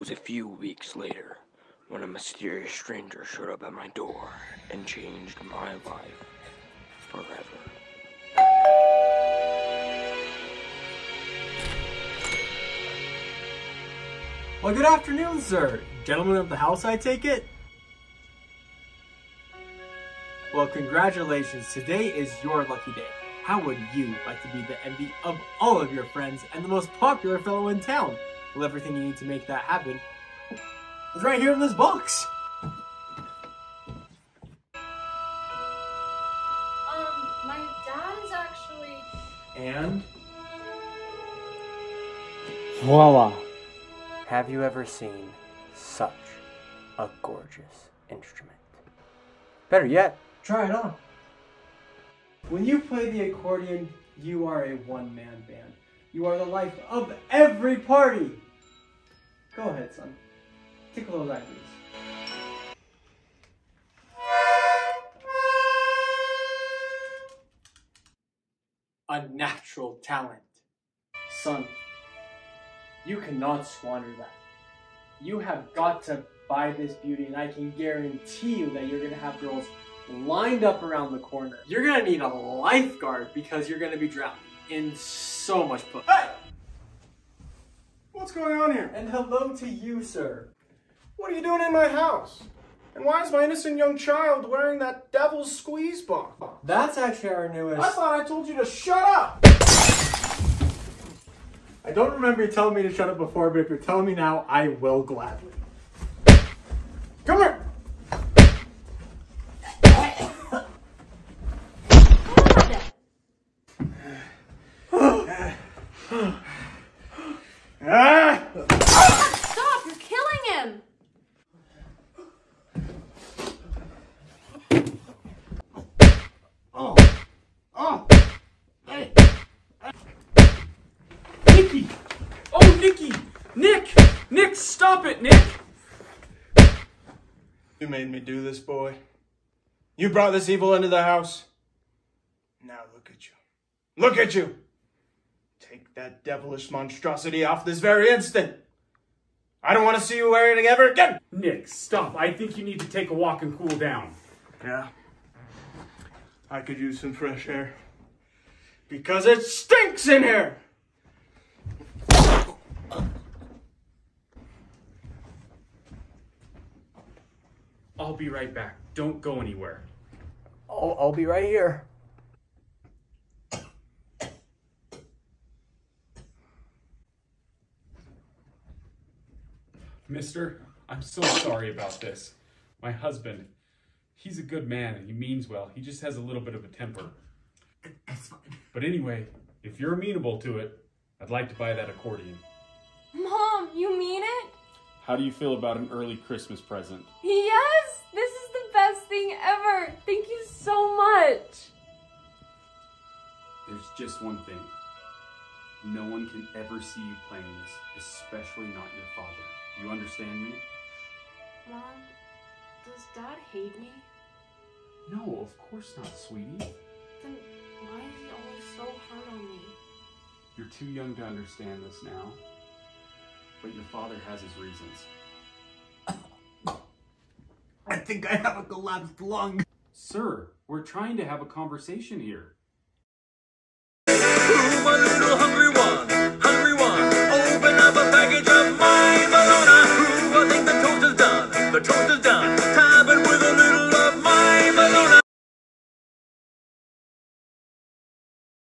was a few weeks later when a mysterious stranger showed up at my door and changed my life forever. Well, good afternoon, sir. Gentlemen of the house, I take it? Well, congratulations. Today is your lucky day. How would you like to be the envy of all of your friends and the most popular fellow in town? Well, everything you need to make that happen is right here in this box. Um, my dad is actually. And Voila! Have you ever seen such a gorgeous instrument? Better yet, try it on. When you play the accordion, you are a one-man band. You are the life of every party. Go ahead, son. Tickle those ivories. A natural talent. Son, you cannot squander that. You have got to buy this beauty, and I can guarantee you that you're gonna have girls lined up around the corner. You're gonna need a lifeguard because you're gonna be drowning in so much pussy. Hey! What's going on here? And hello to you, sir. What are you doing in my house? And why is my innocent young child wearing that devil's squeeze box? That's actually our newest. I thought I told you to shut up! I don't remember you telling me to shut up before, but if you're telling me now, I will gladly. Come here! Ah! Stop! You're killing him! Oh! Oh! Hey! Nikki! Oh, Nikki! Nick! Nick, stop it, Nick! You made me do this, boy. You brought this evil into the house. Now look at you. Look at you! Take that devilish monstrosity off this very instant! I don't want to see you wearing it ever again! Nick, stop. I think you need to take a walk and cool down. Yeah. I could use some fresh air. Because it stinks in here! I'll be right back. Don't go anywhere. I'll, I'll be right here. Mister, I'm so sorry about this. My husband, he's a good man and he means well. He just has a little bit of a temper. But anyway, if you're amenable to it, I'd like to buy that accordion. Mom, you mean it? How do you feel about an early Christmas present? Yes! This is the best thing ever! Thank you so much! There's just one thing. No one can ever see you playing this, especially not your father. Do you understand me? Mom, does Dad hate me? No, of course not, sweetie. Then why is he always so hard on me? You're too young to understand this now. But your father has his reasons. I think I have a collapsed lung. Sir, we're trying to have a conversation here. The done. Is done.